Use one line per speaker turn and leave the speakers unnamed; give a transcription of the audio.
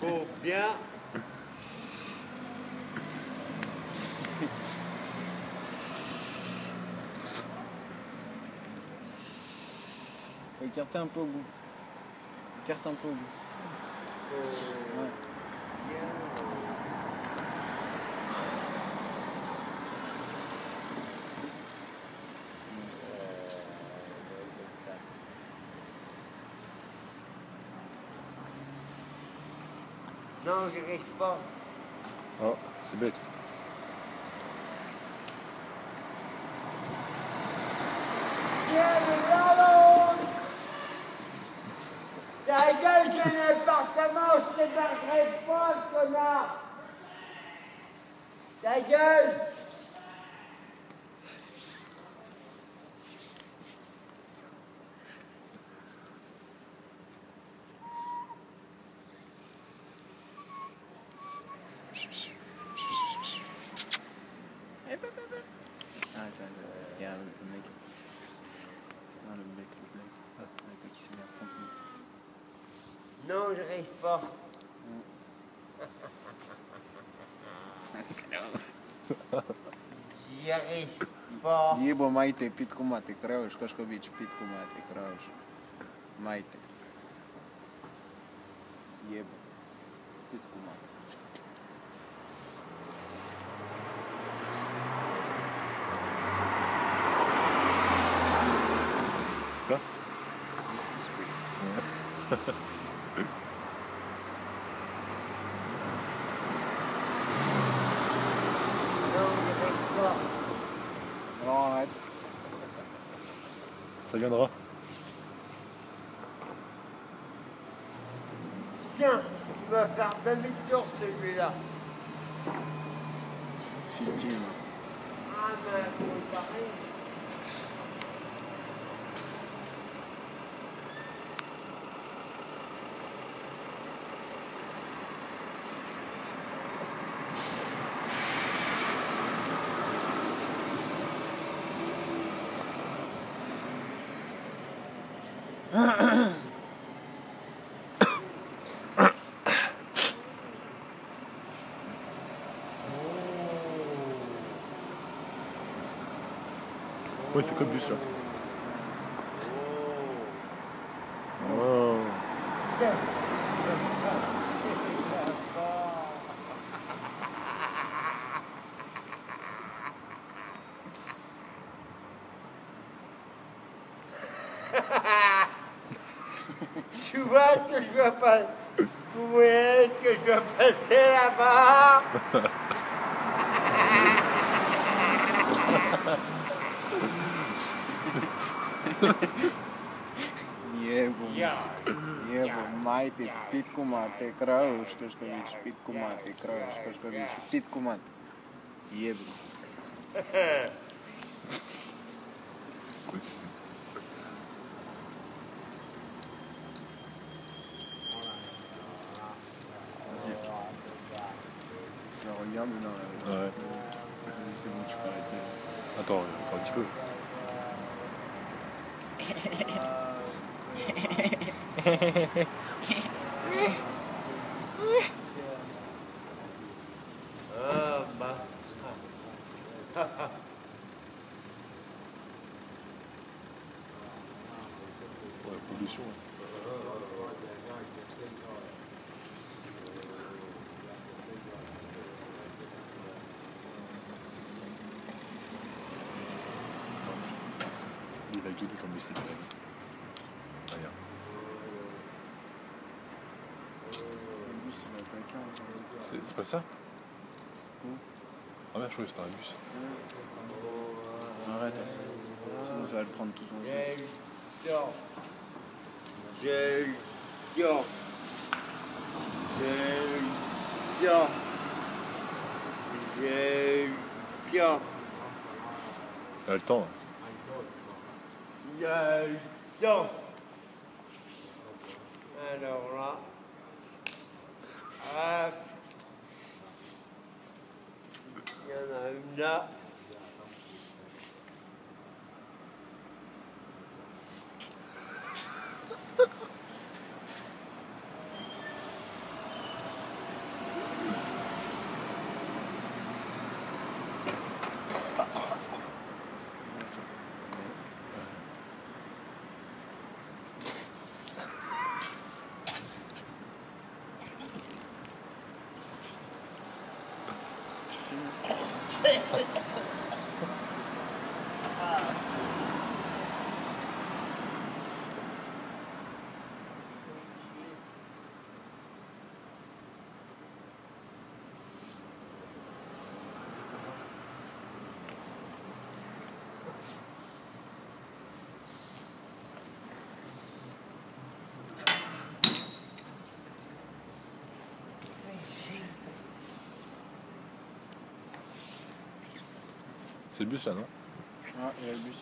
Faut bien.
Faut écarter un peu au bout. Écarte un peu au bout.
Faut
Ouais. C'est bon, c'est-
Euh, Non, je reste pas.
Oh, c'est bête.
Ta gueule, j'ai un appartement, je t'hébergerai pas, connard Ta gueule
Non,
je rêve pas.
Я рейспо. Їбо майте підку мати кравиш, кашковіч
підку
мати кравиш. Майте. Єбо.
Підку мати.
Ça viendra.
Tiens, il va faire demi-tour celui-là.
Film.
Ah, mais
Oh, il fait comme bus là. Oh.
Tu vois ce que je veux pas. Vous voyez ce que je veux passer là-bas?
Jebo, jebo, majte, pitku mate, kralj, što što viš, pitku mate, kralj,
što što viš, pitku mate.
Jebo. Сега,
ям минаваме. Да, е. Не се мучи, пайте.
А то, кой чекай? poi posizioni
C'est c'est pas ça Ah merde, je croyais que c'était un bus.
Arrête. Sinon, ça va le prendre tout son
J'ai eu tort. J'ai eu. J'ai eu. J'ai eu.
T'as le temps.
J'ai về chung à, đầu đó. À, giờ này đó
C'est le bus là, non?
Ah, il y a le bus.